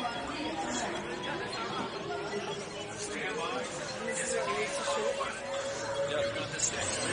sister, and their little green friends too. Thank you, guys.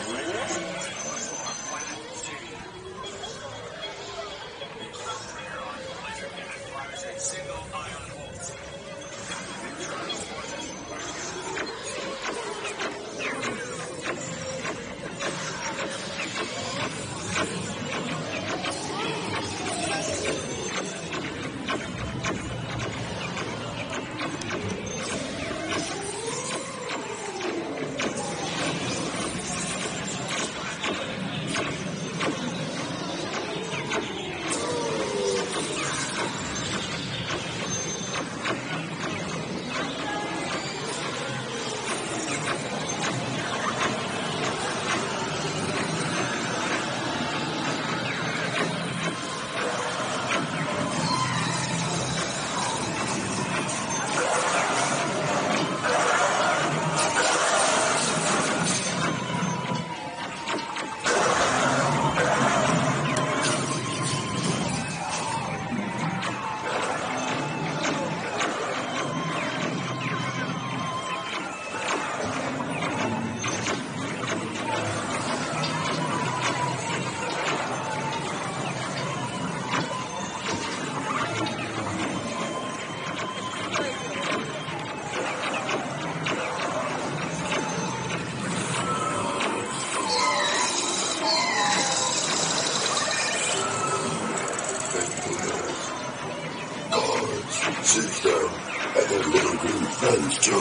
Guards, sister, and their little green friends too.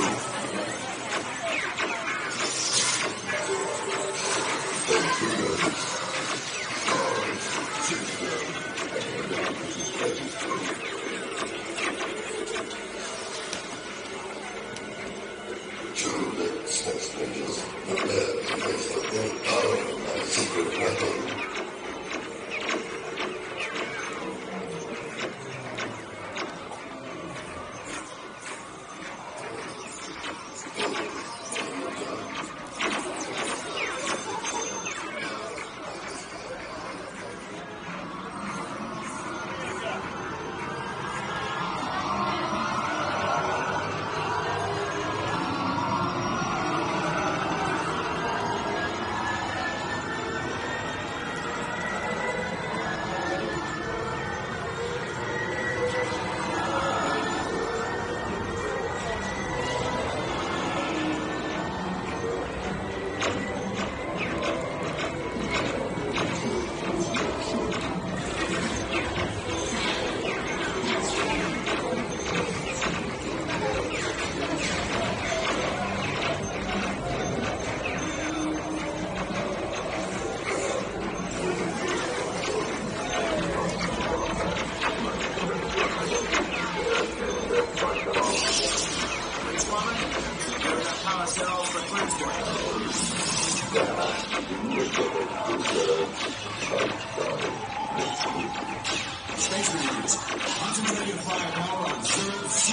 True, that sex angels, but that is the great power secret.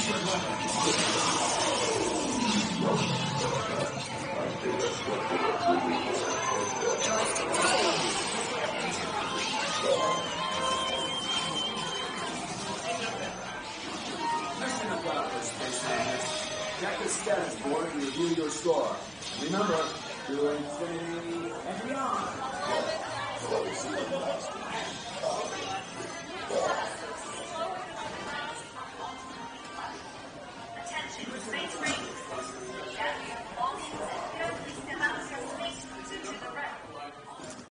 Check the status board to review your score. Remember, to infinity and beyond.